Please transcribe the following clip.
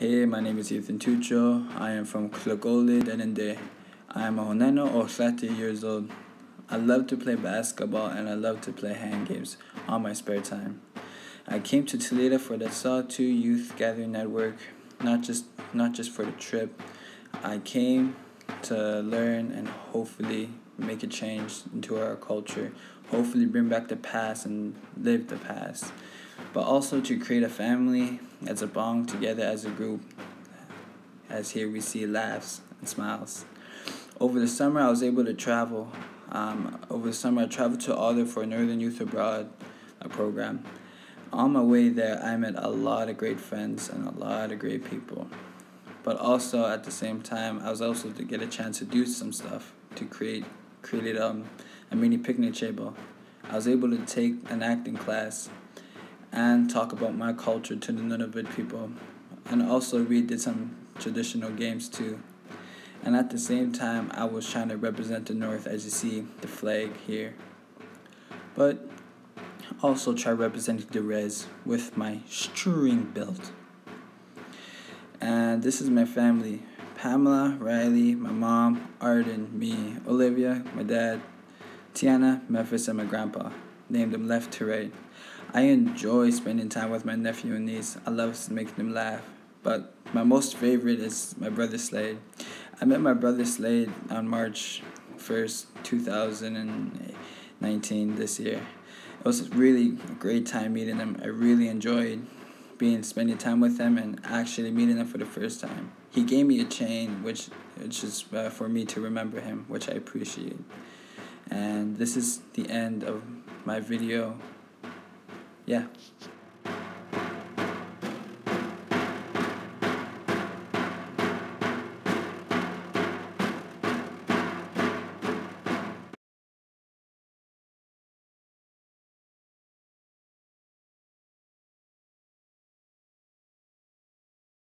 Hey, my name is Ethan Tutcho. I am from Klogoli, Denende. I am a Honeno or 30 years old. I love to play basketball and I love to play hand games on my spare time. I came to Tulita for the Sahtú Youth Gathering Network, not just not just for the trip. I came to learn and hopefully make a change into our culture. Hopefully bring back the past and live the past. But also to create a family as a bond together as a group. As here we see laughs and smiles. Over the summer I was able to travel. Um, over the summer I traveled to Alder for a Northern Youth Abroad program. On my way there I met a lot of great friends and a lot of great people but also at the same time I was also to get a chance to do some stuff to create created um, a mini picnic table. I was able to take an acting class and talk about my culture to the Nunavut people, and also we did some traditional games too. And at the same time, I was trying to represent the North, as you see the flag here, but also try representing the res with my string belt. And this is my family Pamela, Riley, my mom, Arden, me, Olivia, my dad, Tiana, Memphis, and my grandpa. Named them left to right. I enjoy spending time with my nephew and niece. I love making them laugh. But my most favorite is my brother Slade. I met my brother Slade on March 1st, 2019, this year. It was a really great time meeting him. I really enjoyed being spending time with him and actually meeting him for the first time. He gave me a chain, which which is uh, for me to remember him, which I appreciate. And this is the end of my video. Yeah.